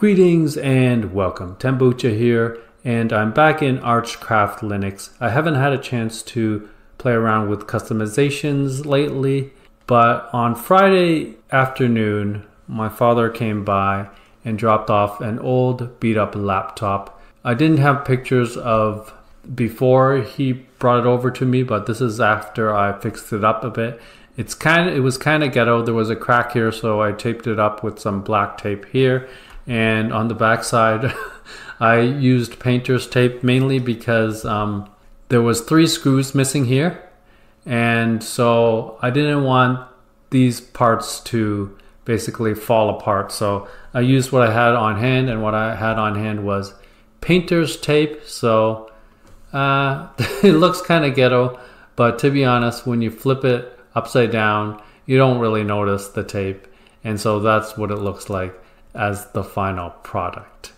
Greetings and welcome. Tambucha here, and I'm back in Archcraft Linux. I haven't had a chance to play around with customizations lately, but on Friday afternoon, my father came by and dropped off an old beat up laptop. I didn't have pictures of before he brought it over to me, but this is after I fixed it up a bit. It's kind of it was kind of ghetto. There was a crack here, so I taped it up with some black tape here and on the back side I used painter's tape mainly because um, there was three screws missing here. And so I didn't want these parts to basically fall apart. So I used what I had on hand and what I had on hand was painter's tape. So uh, it looks kind of ghetto but to be honest when you flip it upside down you don't really notice the tape. And so that's what it looks like as the final product.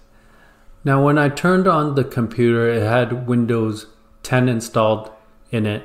Now when I turned on the computer it had Windows 10 installed in it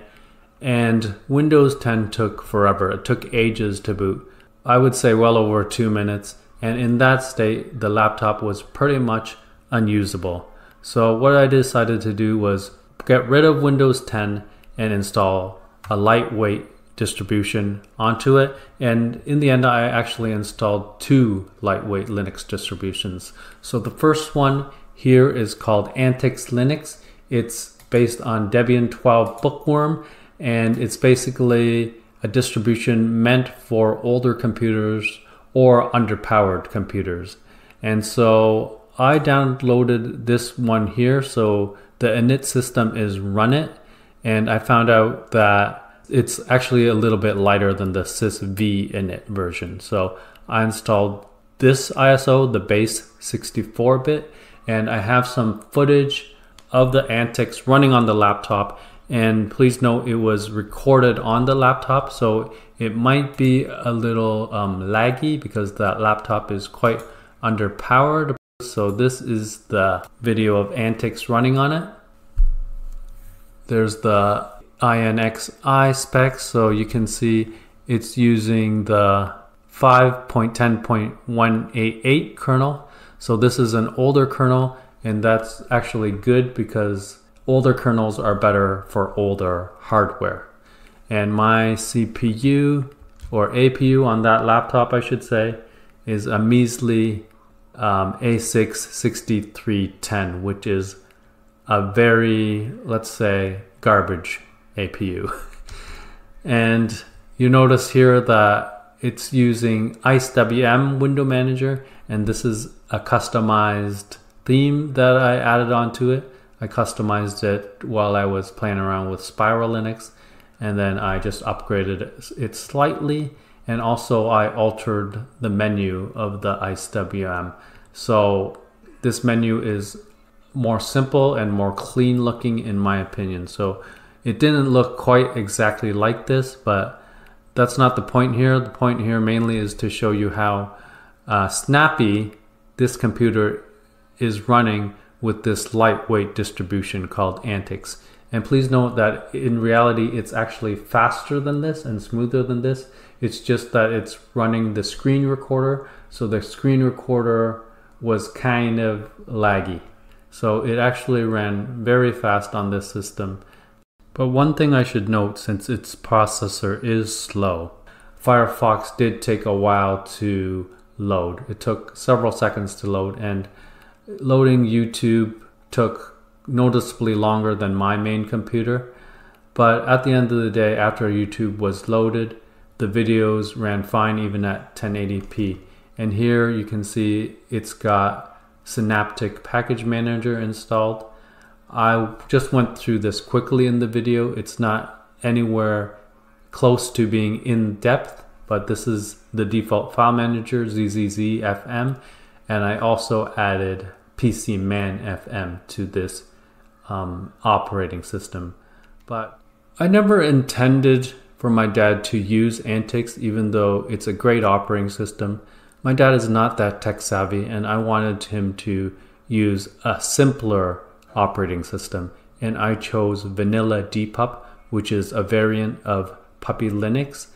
and Windows 10 took forever. It took ages to boot. I would say well over two minutes and in that state the laptop was pretty much unusable. So what I decided to do was get rid of Windows 10 and install a lightweight distribution onto it. And in the end, I actually installed two lightweight Linux distributions. So the first one here is called Antix Linux. It's based on Debian 12 Bookworm, and it's basically a distribution meant for older computers or underpowered computers. And so I downloaded this one here. So the init system is runit. And I found out that it's actually a little bit lighter than the sysv init version. So I installed this ISO, the base 64-bit, and I have some footage of the Antix running on the laptop. And please note it was recorded on the laptop, so it might be a little um, laggy because that laptop is quite underpowered. So this is the video of Antix running on it. There's the INXI specs. So you can see it's using the 5.10.188 kernel. So this is an older kernel and that's actually good because older kernels are better for older hardware. And my CPU or APU on that laptop, I should say, is a measly um, A6 6310, which is a very, let's say, garbage APU. and you notice here that it's using IceWM window manager and this is a customized theme that I added onto it. I customized it while I was playing around with Spiral Linux and then I just upgraded it slightly and also I altered the menu of the IceWM. So this menu is more simple and more clean looking in my opinion. So it didn't look quite exactly like this, but that's not the point here. The point here mainly is to show you how uh, snappy this computer is running with this lightweight distribution called Antix. And please note that in reality, it's actually faster than this and smoother than this. It's just that it's running the screen recorder. So the screen recorder was kind of laggy. So it actually ran very fast on this system. But one thing I should note since its processor is slow, Firefox did take a while to load. It took several seconds to load and loading YouTube took noticeably longer than my main computer. But at the end of the day, after YouTube was loaded, the videos ran fine even at 1080p. And here you can see it's got Synaptic Package Manager installed. I just went through this quickly in the video. It's not anywhere close to being in depth, but this is the default file manager, ZZZFM, and I also added PCManFM to this um, operating system. But I never intended for my dad to use Antix, even though it's a great operating system. My dad is not that tech savvy, and I wanted him to use a simpler operating system, and I chose Vanilla DPup, which is a variant of Puppy Linux.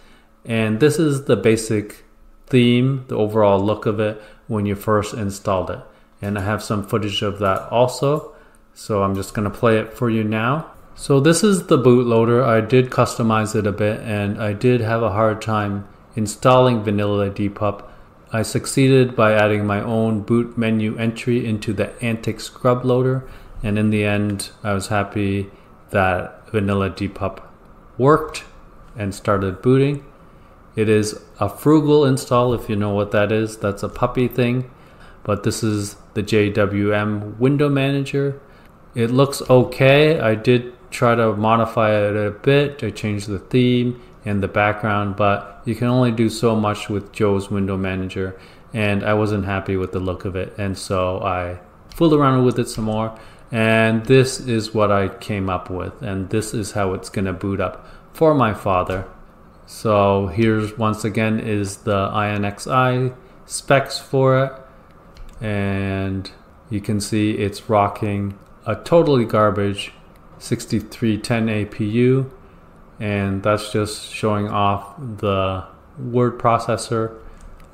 And this is the basic theme, the overall look of it when you first installed it. and I have some footage of that also. So I'm just going to play it for you now. So this is the bootloader. I did customize it a bit and I did have a hard time installing Vanilla Dpup. I succeeded by adding my own boot menu entry into the Antix GRUB loader and in the end I was happy that Vanilla Dpup worked and started booting. It is a frugal install if you know what that is. That's a puppy thing. But this is the JWM window manager. It looks okay. I did try to modify it a bit. I changed the theme and the background, but you can only do so much with Joe's window manager. And I wasn't happy with the look of it. And so I fooled around with it some more. And this is what I came up with. And this is how it's going to boot up for my father. So here's once again is the INXI specs for it. And you can see it's rocking a totally garbage 6310 APU. And that's just showing off the word processor.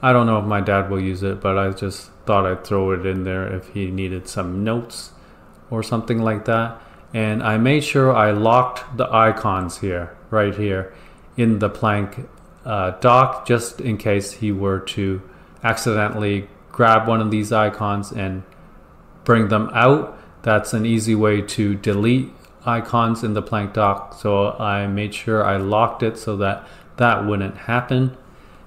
I don't know if my dad will use it, but I just thought I'd throw it in there if he needed some notes or something like that. And I made sure I locked the icons here, right here in the plank uh, dock just in case he were to accidentally grab one of these icons and bring them out. That's an easy way to delete icons in the plank dock. So I made sure I locked it so that that wouldn't happen.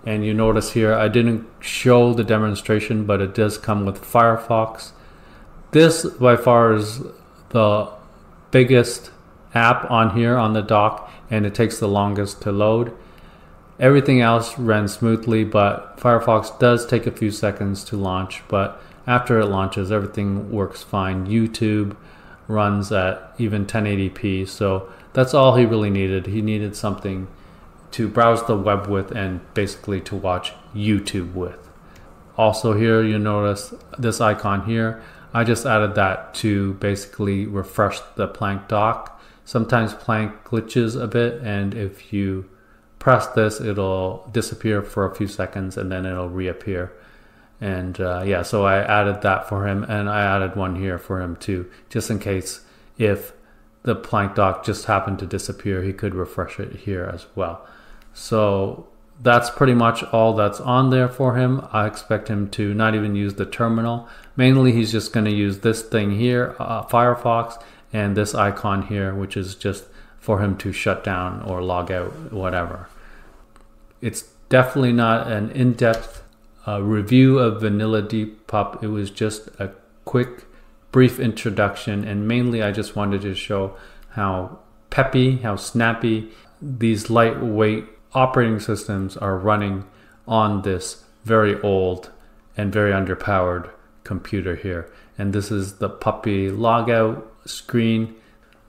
And you notice here, I didn't show the demonstration, but it does come with Firefox. This by far is the biggest app on here on the dock and it takes the longest to load. Everything else ran smoothly, but Firefox does take a few seconds to launch, but after it launches, everything works fine. YouTube runs at even 1080p, so that's all he really needed. He needed something to browse the web with and basically to watch YouTube with. Also here, you notice this icon here. I just added that to basically refresh the Plank dock Sometimes Plank glitches a bit and if you press this, it'll disappear for a few seconds and then it'll reappear. And uh, yeah, so I added that for him and I added one here for him too, just in case if the plank dock just happened to disappear, he could refresh it here as well. So that's pretty much all that's on there for him. I expect him to not even use the terminal. Mainly, he's just going to use this thing here, uh, Firefox, and this icon here, which is just for him to shut down or log out, whatever. It's definitely not an in-depth uh, review of Vanilla Dpup. It was just a quick, brief introduction, and mainly I just wanted to show how peppy, how snappy these lightweight operating systems are running on this very old and very underpowered computer here. And this is the puppy logout screen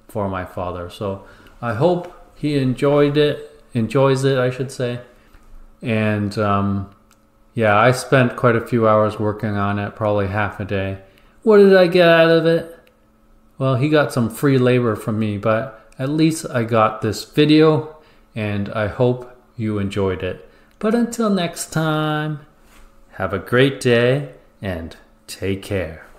for my father. So I hope he enjoyed it, enjoys it, I should say. And um, yeah, I spent quite a few hours working on it, probably half a day. What did I get out of it? Well, he got some free labor from me, but at least I got this video and I hope you enjoyed it. But until next time, have a great day and take care.